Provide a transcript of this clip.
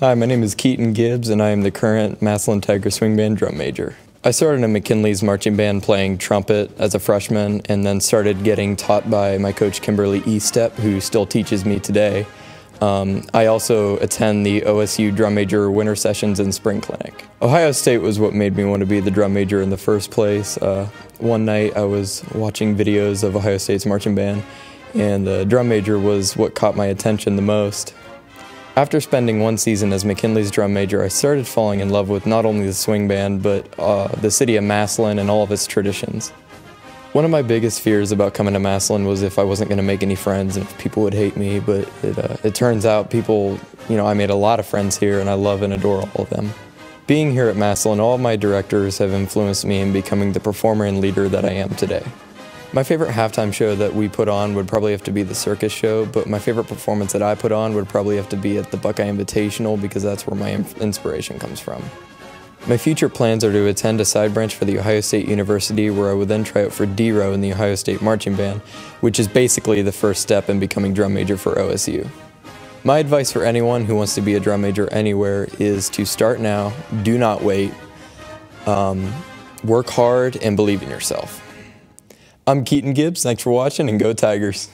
Hi, my name is Keaton Gibbs, and I am the current Massillon Tiger Swing Band drum major. I started in McKinley's marching band playing trumpet as a freshman, and then started getting taught by my coach Kimberly Estep, who still teaches me today. Um, I also attend the OSU drum major winter sessions and spring clinic. Ohio State was what made me want to be the drum major in the first place. Uh, one night I was watching videos of Ohio State's marching band, and the drum major was what caught my attention the most. After spending one season as McKinley's drum major, I started falling in love with not only the swing band, but uh, the city of Massillon and all of its traditions. One of my biggest fears about coming to Massillon was if I wasn't going to make any friends and if people would hate me, but it, uh, it turns out people, you know, I made a lot of friends here and I love and adore all of them. Being here at Massillon, all of my directors have influenced me in becoming the performer and leader that I am today. My favorite halftime show that we put on would probably have to be the circus show, but my favorite performance that I put on would probably have to be at the Buckeye Invitational because that's where my inspiration comes from. My future plans are to attend a side branch for the Ohio State University where I would then try out for D-Row in the Ohio State Marching Band, which is basically the first step in becoming drum major for OSU. My advice for anyone who wants to be a drum major anywhere is to start now, do not wait, um, work hard, and believe in yourself. I'm Keaton Gibbs. Thanks for watching and go Tigers.